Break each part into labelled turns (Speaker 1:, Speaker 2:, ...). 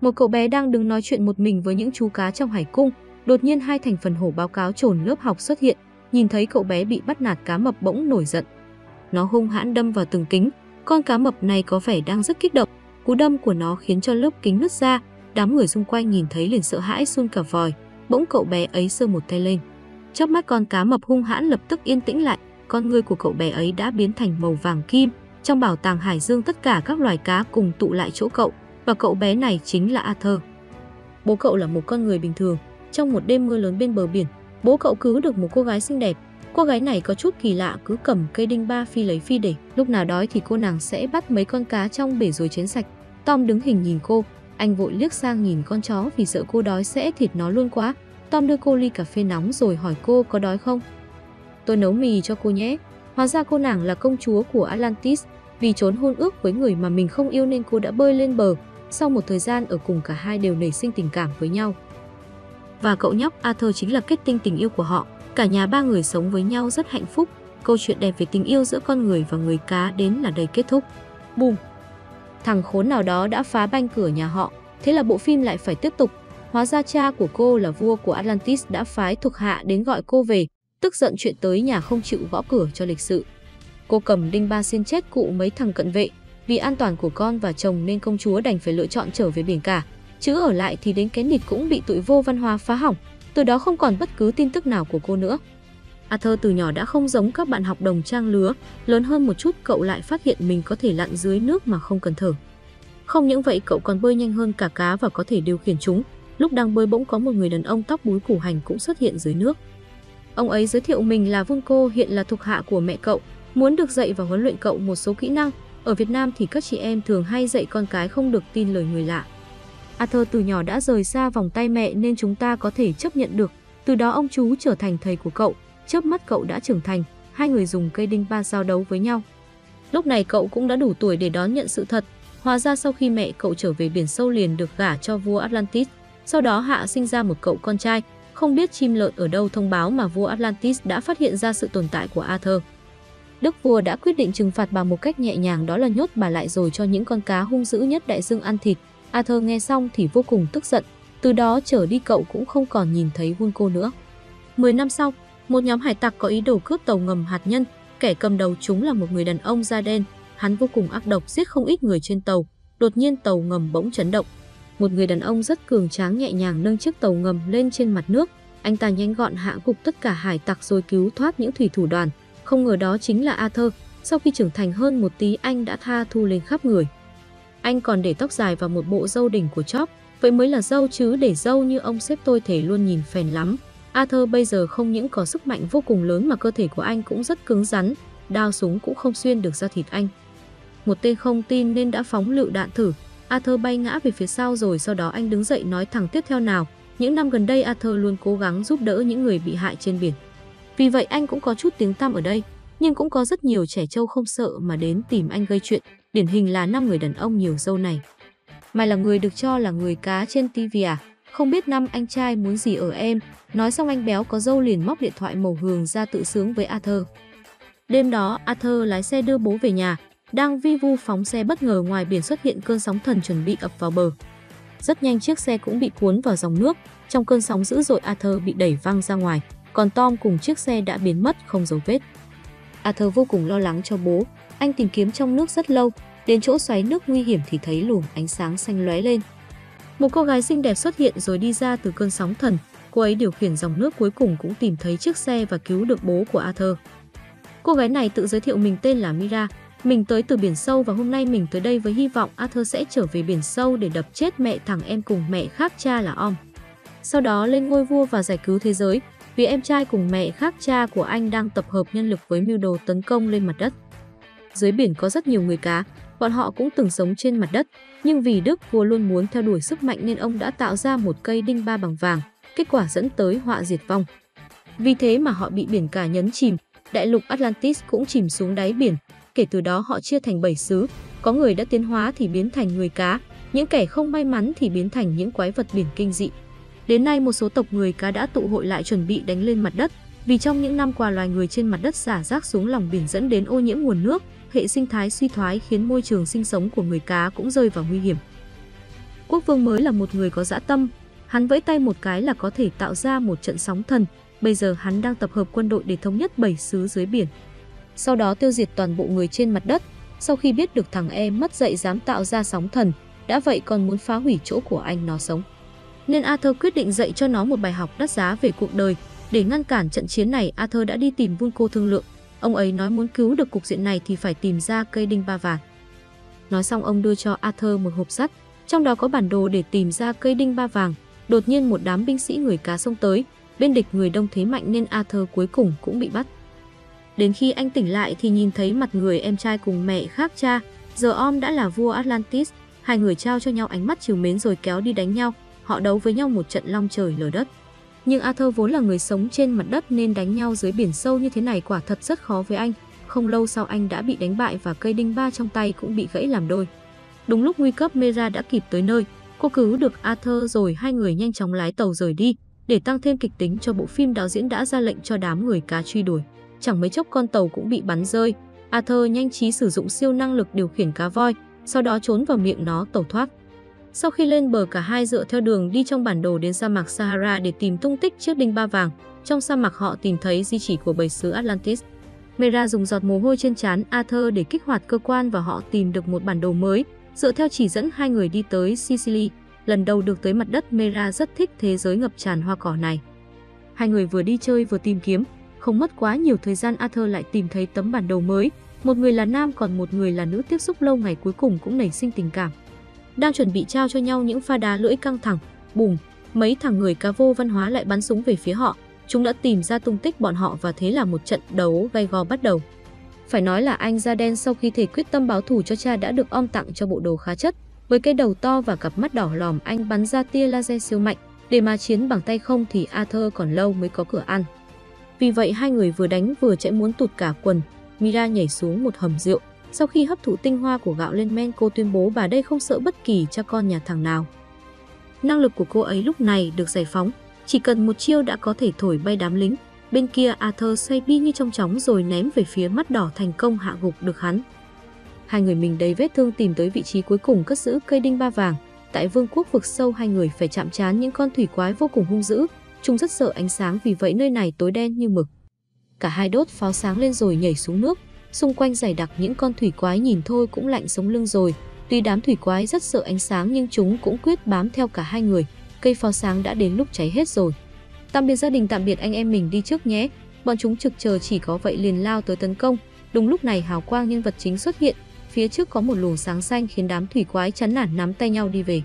Speaker 1: Một cậu bé đang đứng nói chuyện một mình với những chú cá trong hải cung, đột nhiên hai thành phần hổ báo cáo trồn lớp học xuất hiện, nhìn thấy cậu bé bị bắt nạt cá mập bỗng nổi giận. Nó hung hãn đâm vào từng kính, con cá mập này có vẻ đang rất kích động, cú đâm của nó khiến cho lớp kính nứt ra, đám người xung quanh nhìn thấy liền sợ hãi run cả vòi, bỗng cậu bé ấy giơ một tay lên. Chớp mắt con cá mập hung hãn lập tức yên tĩnh lại, con người của cậu bé ấy đã biến thành màu vàng kim. Trong bảo tàng hải dương tất cả các loài cá cùng tụ lại chỗ cậu, và cậu bé này chính là Arthur. Bố cậu là một con người bình thường, trong một đêm mưa lớn bên bờ biển, bố cậu cứu được một cô gái xinh đẹp. Cô gái này có chút kỳ lạ cứ cầm cây đinh ba phi lấy phi để, lúc nào đói thì cô nàng sẽ bắt mấy con cá trong bể rồi chén sạch. Tom đứng hình nhìn cô, anh vội liếc sang nhìn con chó vì sợ cô đói sẽ thịt nó luôn quá. Tom đưa cô ly cà phê nóng rồi hỏi cô có đói không. Tôi nấu mì cho cô nhé. Hóa ra cô nàng là công chúa của Atlantis. Vì trốn hôn ước với người mà mình không yêu nên cô đã bơi lên bờ. Sau một thời gian ở cùng cả hai đều nảy sinh tình cảm với nhau. Và cậu nhóc Arthur chính là kết tinh tình yêu của họ. Cả nhà ba người sống với nhau rất hạnh phúc. Câu chuyện đẹp về tình yêu giữa con người và người cá đến là đầy kết thúc. Bùm! Thằng khốn nào đó đã phá banh cửa nhà họ. Thế là bộ phim lại phải tiếp tục. Hóa ra cha của cô là vua của Atlantis đã phái thuộc hạ đến gọi cô về, tức giận chuyện tới nhà không chịu gõ cửa cho lịch sự. Cô cầm đinh ba xin chết cụ mấy thằng cận vệ, vì an toàn của con và chồng nên công chúa đành phải lựa chọn trở về biển cả. Chứ ở lại thì đến cái nịt cũng bị tụi vô văn hóa phá hỏng, từ đó không còn bất cứ tin tức nào của cô nữa. À, Arthur từ nhỏ đã không giống các bạn học đồng trang lứa, lớn hơn một chút cậu lại phát hiện mình có thể lặn dưới nước mà không cần thở. Không những vậy cậu còn bơi nhanh hơn cả cá và có thể điều khiển chúng. Lúc đang bơi bỗng có một người đàn ông tóc búi củ hành cũng xuất hiện dưới nước. Ông ấy giới thiệu mình là Vương Cô hiện là thuộc hạ của mẹ cậu, muốn được dạy và huấn luyện cậu một số kỹ năng. Ở Việt Nam thì các chị em thường hay dạy con cái không được tin lời người lạ. Arthur từ nhỏ đã rời xa vòng tay mẹ nên chúng ta có thể chấp nhận được. Từ đó ông chú trở thành thầy của cậu, chớp mắt cậu đã trưởng thành, hai người dùng cây đinh ba giao đấu với nhau. Lúc này cậu cũng đã đủ tuổi để đón nhận sự thật. Hóa ra sau khi mẹ cậu trở về biển sâu liền được gả cho vua Atlantis, sau đó hạ sinh ra một cậu con trai, không biết chim lợn ở đâu thông báo mà vua Atlantis đã phát hiện ra sự tồn tại của Arthur. Đức vua đã quyết định trừng phạt bà một cách nhẹ nhàng đó là nhốt bà lại rồi cho những con cá hung dữ nhất đại dương ăn thịt. Arthur nghe xong thì vô cùng tức giận, từ đó trở đi cậu cũng không còn nhìn thấy Hunko nữa. Mười năm sau, một nhóm hải tặc có ý đồ cướp tàu ngầm hạt nhân, kẻ cầm đầu chúng là một người đàn ông da đen, hắn vô cùng ác độc giết không ít người trên tàu, đột nhiên tàu ngầm bỗng chấn động. Một người đàn ông rất cường tráng nhẹ nhàng nâng chiếc tàu ngầm lên trên mặt nước, anh ta nhanh gọn hạ gục tất cả hải tặc rồi cứu thoát những thủy thủ đoàn. Không ngờ đó chính là Arthur, sau khi trưởng thành hơn một tí anh đã tha thu lên khắp người. Anh còn để tóc dài và một bộ râu đỉnh của chóp, vậy mới là râu chứ để râu như ông sếp tôi thể luôn nhìn phèn lắm. Arthur bây giờ không những có sức mạnh vô cùng lớn mà cơ thể của anh cũng rất cứng rắn, đao súng cũng không xuyên được ra thịt anh. Một tên không tin nên đã phóng lựu đạn thử, Arthur bay ngã về phía sau rồi sau đó anh đứng dậy nói thẳng tiếp theo nào. Những năm gần đây Arthur luôn cố gắng giúp đỡ những người bị hại trên biển. Vì vậy anh cũng có chút tiếng tăm ở đây, nhưng cũng có rất nhiều trẻ trâu không sợ mà đến tìm anh gây chuyện, điển hình là năm người đàn ông nhiều dâu này. Mày là người được cho là người cá trên TV à? Không biết năm anh trai muốn gì ở em, nói xong anh béo có dâu liền móc điện thoại màu hường ra tự sướng với Arthur. Đêm đó, Arthur lái xe đưa bố về nhà, đang vi vu phóng xe bất ngờ ngoài biển xuất hiện cơn sóng thần chuẩn bị ập vào bờ. Rất nhanh chiếc xe cũng bị cuốn vào dòng nước, trong cơn sóng dữ dội Arthur bị đẩy văng ra ngoài, còn Tom cùng chiếc xe đã biến mất không dấu vết. Arthur vô cùng lo lắng cho bố, anh tìm kiếm trong nước rất lâu, đến chỗ xoáy nước nguy hiểm thì thấy luồng ánh sáng xanh lóe lên. Một cô gái xinh đẹp xuất hiện rồi đi ra từ cơn sóng thần, cô ấy điều khiển dòng nước cuối cùng cũng tìm thấy chiếc xe và cứu được bố của Arthur. Cô gái này tự giới thiệu mình tên là Mira, mình tới từ biển sâu và hôm nay mình tới đây với hy vọng Arthur sẽ trở về biển sâu để đập chết mẹ thằng em cùng mẹ khác cha là Om. Sau đó lên ngôi vua và giải cứu thế giới, vì em trai cùng mẹ khác cha của anh đang tập hợp nhân lực với mưu đồ tấn công lên mặt đất. Dưới biển có rất nhiều người cá, bọn họ cũng từng sống trên mặt đất, nhưng vì Đức vua luôn muốn theo đuổi sức mạnh nên ông đã tạo ra một cây đinh ba bằng vàng, kết quả dẫn tới họa diệt vong. Vì thế mà họ bị biển cả nhấn chìm, đại lục Atlantis cũng chìm xuống đáy biển, kể từ đó họ chia thành bảy xứ, có người đã tiến hóa thì biến thành người cá, những kẻ không may mắn thì biến thành những quái vật biển kinh dị. Đến nay một số tộc người cá đã tụ hội lại chuẩn bị đánh lên mặt đất, vì trong những năm qua loài người trên mặt đất xả rác xuống lòng biển dẫn đến ô nhiễm nguồn nước, hệ sinh thái suy thoái khiến môi trường sinh sống của người cá cũng rơi vào nguy hiểm. Quốc vương mới là một người có dã tâm, hắn vẫy tay một cái là có thể tạo ra một trận sóng thần, bây giờ hắn đang tập hợp quân đội để thống nhất bảy xứ dưới biển. Sau đó tiêu diệt toàn bộ người trên mặt đất, sau khi biết được thằng em mất dạy dám tạo ra sóng thần, đã vậy còn muốn phá hủy chỗ của anh nó sống. Nên Arthur quyết định dạy cho nó một bài học đắt giá về cuộc đời. Để ngăn cản trận chiến này, Arthur đã đi tìm vương cô thương lượng. Ông ấy nói muốn cứu được cục diện này thì phải tìm ra cây đinh ba vàng. Nói xong ông đưa cho Arthur một hộp sắt, trong đó có bản đồ để tìm ra cây đinh ba vàng. Đột nhiên một đám binh sĩ người cá xông tới, bên địch người đông thế mạnh nên Arthur cuối cùng cũng bị bắt. Đến khi anh tỉnh lại thì nhìn thấy mặt người em trai cùng mẹ khác cha, giờ Om đã là vua Atlantis, hai người trao cho nhau ánh mắt chiều mến rồi kéo đi đánh nhau, họ đấu với nhau một trận long trời lở đất. Nhưng Arthur vốn là người sống trên mặt đất nên đánh nhau dưới biển sâu như thế này quả thật rất khó với anh. Không lâu sau anh đã bị đánh bại và cây đinh ba trong tay cũng bị gãy làm đôi. Đúng lúc nguy cấp Mera đã kịp tới nơi, cô cứu được Arthur rồi hai người nhanh chóng lái tàu rời đi. Để tăng thêm kịch tính cho bộ phim đạo diễn đã ra lệnh cho đám người cá truy đuổi. Chẳng mấy chốc con tàu cũng bị bắn rơi. Arthur nhanh trí sử dụng siêu năng lực điều khiển cá voi, sau đó trốn vào miệng nó tẩu thoát. Sau khi lên bờ cả hai dựa theo đường đi trong bản đồ đến sa mạc Sahara để tìm tung tích chiếc đinh ba vàng. Trong sa mạc họ tìm thấy di chỉ của bầy sứ Atlantis. Mera dùng giọt mồ hôi trên trán Arthur để kích hoạt cơ quan và họ tìm được một bản đồ mới. Dựa theo chỉ dẫn hai người đi tới Sicily, lần đầu được tới mặt đất Mera rất thích thế giới ngập tràn hoa cỏ này. Hai người vừa đi chơi vừa tìm kiếm, không mất quá nhiều thời gian Arthur lại tìm thấy tấm bản đồ mới. Một người là nam còn một người là nữ tiếp xúc lâu ngày cuối cùng cũng nảy sinh tình cảm đang chuẩn bị trao cho nhau những pha đá lưỡi căng thẳng, bùm, mấy thằng người cá vô văn hóa lại bắn súng về phía họ. Chúng đã tìm ra tung tích bọn họ và thế là một trận đấu gay go bắt đầu. Phải nói là anh da đen sau khi thể quyết tâm báo thù cho cha đã được om tặng cho bộ đồ khá chất. Với cái đầu to và cặp mắt đỏ lòm anh bắn ra tia laser siêu mạnh. Để mà chiến bằng tay không thì Arthur còn lâu mới có cửa ăn. Vì vậy hai người vừa đánh vừa chạy muốn tụt cả quần. Mira nhảy xuống một hầm rượu, sau khi hấp thụ tinh hoa của gạo lên men cô tuyên bố bà đây không sợ bất kỳ cha con nhà thằng nào. Năng lực của cô ấy lúc này được giải phóng, chỉ cần một chiêu đã có thể thổi bay đám lính. Bên kia Arthur xoay bi như trong chóng rồi ném về phía mắt đỏ thành công hạ gục được hắn. Hai người mình đầy vết thương tìm tới vị trí cuối cùng cất giữ cây đinh ba vàng. Tại vương quốc vực sâu hai người phải chạm trán những con thủy quái vô cùng hung dữ. Chúng rất sợ ánh sáng vì vậy nơi này tối đen như mực. Cả hai đốt pháo sáng lên rồi nhảy xuống nước. Xung quanh dày đặc những con thủy quái nhìn thôi cũng lạnh sống lưng rồi. Tuy đám thủy quái rất sợ ánh sáng nhưng chúng cũng quyết bám theo cả hai người. Cây pháo sáng đã đến lúc cháy hết rồi. Tạm biệt gia đình, tạm biệt anh em mình đi trước nhé. Bọn chúng trực chờ chỉ có vậy liền lao tới tấn công. Đúng lúc này hào quang nhân vật chính xuất hiện. Phía trước có một luồng sáng xanh khiến đám thủy quái chán nản nắm tay nhau đi về.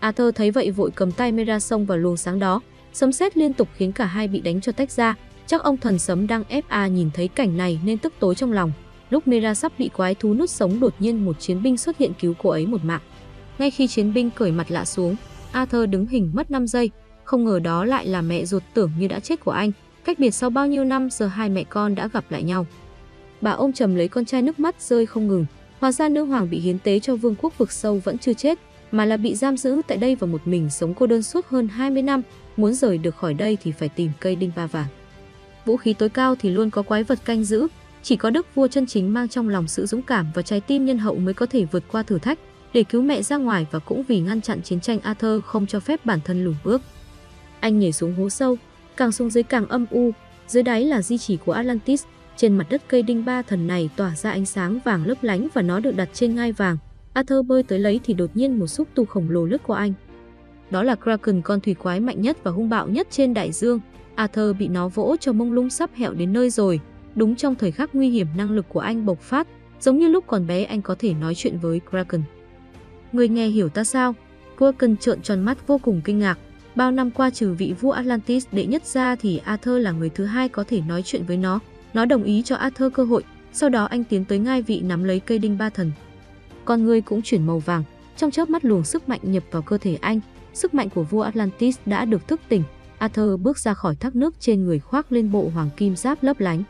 Speaker 1: À, Arthur thấy vậy vội cầm tay Mera xông vào luồng sáng đó. Sấm sét liên tục khiến cả hai bị đánh cho tách ra. Chắc ông thần sấm đang ép A nhìn thấy cảnh này nên tức tối trong lòng. Lúc mira sắp bị quái thú nút sống đột nhiên một chiến binh xuất hiện cứu cô ấy một mạng. Ngay khi chiến binh cởi mặt lạ xuống, Arthur đứng hình mất 5 giây, không ngờ đó lại là mẹ ruột tưởng như đã chết của anh. Cách biệt sau bao nhiêu năm giờ hai mẹ con đã gặp lại nhau. Bà ôm chầm lấy con trai nước mắt rơi không ngừng. Hóa ra nữ hoàng bị hiến tế cho vương quốc vực sâu vẫn chưa chết, mà là bị giam giữ tại đây và một mình sống cô đơn suốt hơn 20 năm. Muốn rời được khỏi đây thì phải tìm cây đinh ba vàng vũ khí tối cao thì luôn có quái vật canh giữ, chỉ có đức vua chân chính mang trong lòng sự dũng cảm và trái tim nhân hậu mới có thể vượt qua thử thách, để cứu mẹ ra ngoài và cũng vì ngăn chặn chiến tranh Arthur không cho phép bản thân lùi bước. Anh nhảy xuống hố sâu, càng xuống dưới càng âm u, dưới đáy là di chỉ của Atlantis, trên mặt đất cây đinh ba thần này tỏa ra ánh sáng vàng lấp lánh và nó được đặt trên ngai vàng. Arthur bơi tới lấy thì đột nhiên một xúc tu khổng lồ lướt qua anh. Đó là Kraken con thủy quái mạnh nhất và hung bạo nhất trên đại dương, Arthur bị nó vỗ cho mông lung sắp hẹo đến nơi rồi. Đúng trong thời khắc nguy hiểm năng lực của anh bộc phát, giống như lúc còn bé anh có thể nói chuyện với Kraken. Người nghe hiểu ta sao? Kraken trợn tròn mắt vô cùng kinh ngạc. Bao năm qua trừ vị vua Atlantis đệ nhất ra thì Arthur là người thứ hai có thể nói chuyện với nó. Nó đồng ý cho Arthur cơ hội, sau đó anh tiến tới ngai vị nắm lấy cây đinh ba thần. Con người cũng chuyển màu vàng, trong chớp mắt luồng sức mạnh nhập vào cơ thể anh, sức mạnh của vua Atlantis đã được thức tỉnh, Arthur bước ra khỏi thác nước trên người khoác lên bộ hoàng kim giáp lấp lánh.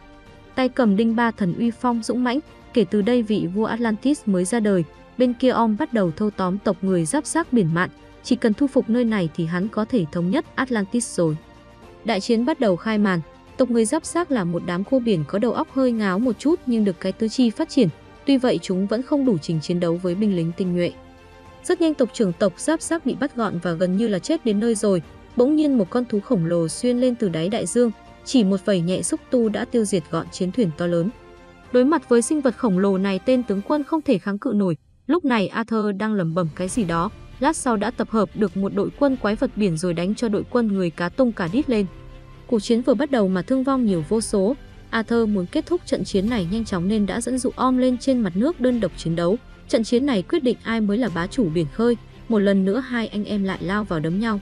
Speaker 1: Tay cầm đinh ba thần uy phong dũng mãnh, kể từ đây vị vua Atlantis mới ra đời, bên kia Om bắt đầu thâu tóm tộc người giáp xác biển mạn, chỉ cần thu phục nơi này thì hắn có thể thống nhất Atlantis rồi. Đại chiến bắt đầu khai màn, tộc người giáp xác là một đám cua biển có đầu óc hơi ngáo một chút nhưng được cái tứ chi phát triển, tuy vậy chúng vẫn không đủ trình chiến đấu với binh lính tinh nhuệ. Rất nhanh tộc trưởng tộc Giáp xác bị bắt gọn và gần như là chết đến nơi rồi. Bỗng nhiên một con thú khổng lồ xuyên lên từ đáy đại dương, chỉ một vẩy nhẹ xúc tu đã tiêu diệt gọn chiến thuyền to lớn. Đối mặt với sinh vật khổng lồ này tên tướng quân không thể kháng cự nổi. Lúc này Arthur đang lẩm bẩm cái gì đó, lát sau đã tập hợp được một đội quân quái vật biển rồi đánh cho đội quân người cá tung cả đít lên. Cuộc chiến vừa bắt đầu mà thương vong nhiều vô số. Arthur muốn kết thúc trận chiến này nhanh chóng nên đã dẫn dụ Om lên trên mặt nước đơn độc chiến đấu. Trận chiến này quyết định ai mới là bá chủ biển khơi. Một lần nữa hai anh em lại lao vào đấm nhau.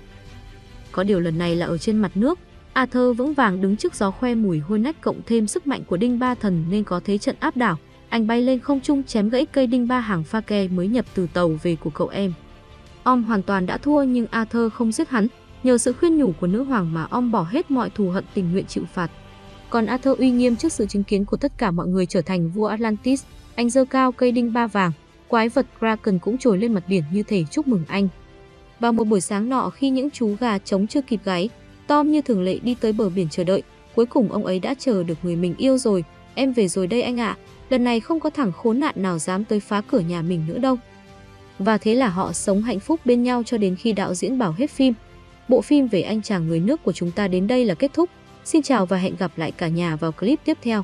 Speaker 1: Có điều lần này là ở trên mặt nước. Arthur vững vàng đứng trước gió khoe mùi hôi nách cộng thêm sức mạnh của đinh ba thần nên có thế trận áp đảo. Anh bay lên không trung chém gãy cây đinh ba hàng pha ke mới nhập từ tàu về của cậu em. Om hoàn toàn đã thua nhưng Arthur không giết hắn, nhờ sự khuyên nhủ của nữ hoàng mà Om bỏ hết mọi thù hận tình nguyện chịu phạt. Còn Arthur uy nghiêm trước sự chứng kiến của tất cả mọi người trở thành vua Atlantis, anh giơ cao cây đinh ba vàng, quái vật Kraken cũng trồi lên mặt biển như thể chúc mừng anh. Vào một buổi sáng nọ khi những chú gà trống chưa kịp gáy, Tom như thường lệ đi tới bờ biển chờ đợi, cuối cùng ông ấy đã chờ được người mình yêu rồi, em về rồi đây anh ạ, lần này không có thằng khốn nạn nào dám tới phá cửa nhà mình nữa đâu. Và thế là họ sống hạnh phúc bên nhau cho đến khi đạo diễn bảo hết phim. Bộ phim về anh chàng người nước của chúng ta đến đây là kết thúc. Xin chào và hẹn gặp lại cả nhà vào clip tiếp theo.